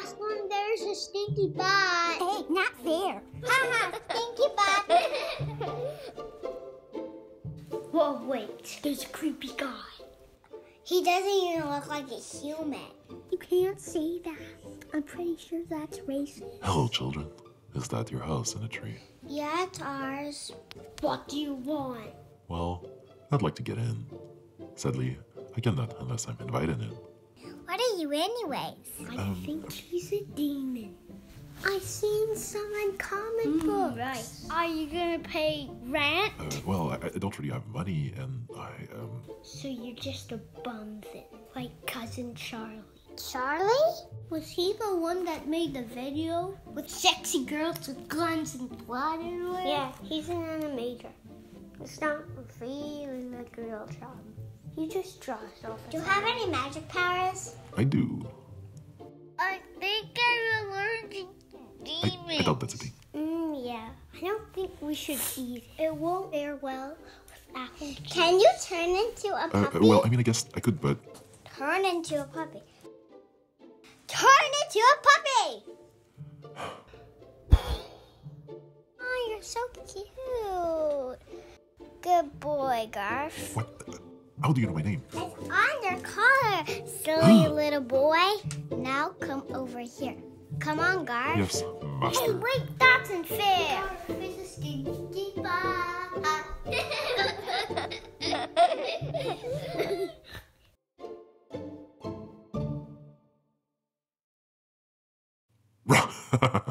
last one, there's a stinky butt. Hey, not fair. Haha, stinky butt. Whoa, wait. There's a creepy guy. He doesn't even look like a human. You can't say that. I'm pretty sure that's racist. Hello, children. Is that your house in a tree? Yeah, it's ours. What do you want? Well, I'd like to get in. Sadly, I cannot unless I'm invited in. What are you, anyways? I Um, think he's a demon. I've seen some in comic books. Right. Are you gonna pay rent? Uh, well, I, I don't really have money, and I um. So you're just a bum then, like cousin Charlie. Charlie? Was he the one that made the video with sexy girls with guns and blood everywhere? Yeah, he's an animator. It's not really like a real job. He just draws off. Do you have any magic powers? I do. I think I'm allergic to I, I doubt that's a thing. Mm, yeah. I don't think we should eat it. It won't fare well with apple juice. Can you turn into a Uh, puppy? uh, well, I mean, I guess I could, but turn into a puppy. Turn into a puppy! Oh, you're so cute. Good boy, Garf. what? How do you know my name? It's on your collar, silly little boy. Now come over here. Come on, guard. Yes, master. Hey, wait, that's unfair. Right.